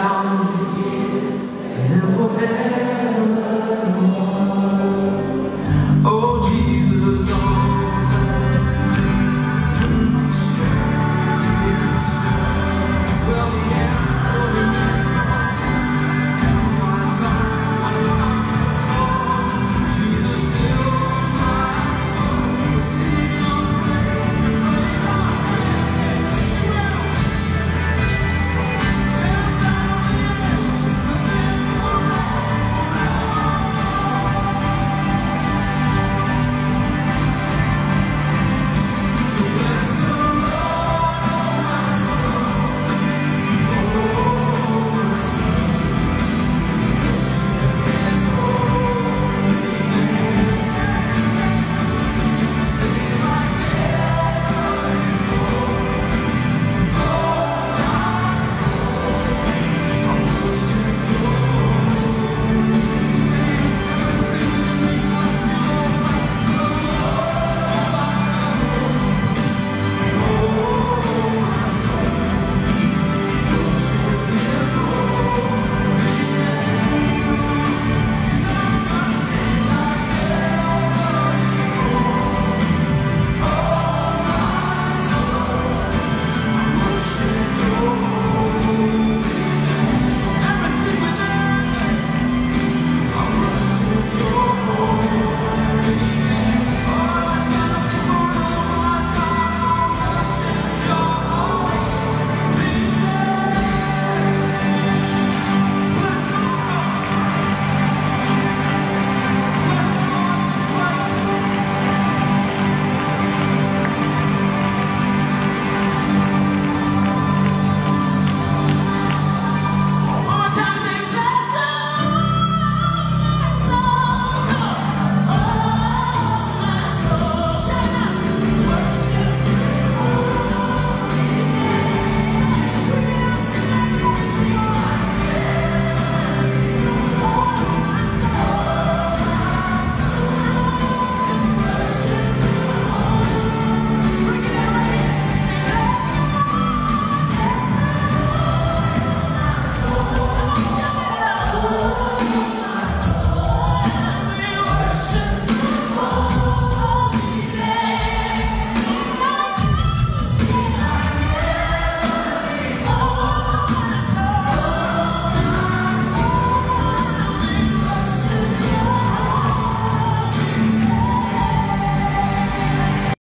down